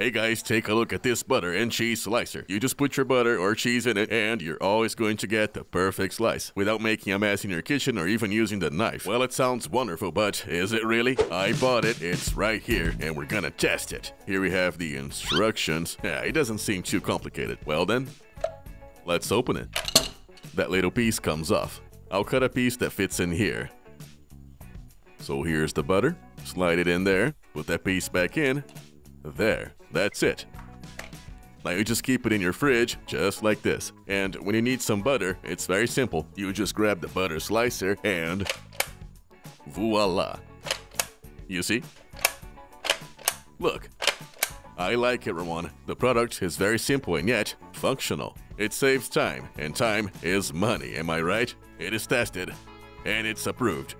Hey guys, take a look at this butter and cheese slicer. You just put your butter or cheese in it and you're always going to get the perfect slice without making a mess in your kitchen or even using the knife. Well, it sounds wonderful, but is it really? I bought it, it's right here, and we're gonna test it. Here we have the instructions. Yeah, it doesn't seem too complicated. Well then, let's open it. That little piece comes off. I'll cut a piece that fits in here. So here's the butter. Slide it in there. Put that piece back in. There, that's it. Now you just keep it in your fridge, just like this. And when you need some butter, it's very simple. You just grab the butter slicer and voila. You see? Look. I like it, Ramon. The product is very simple and yet functional. It saves time, and time is money, am I right? It is tested, and it's approved.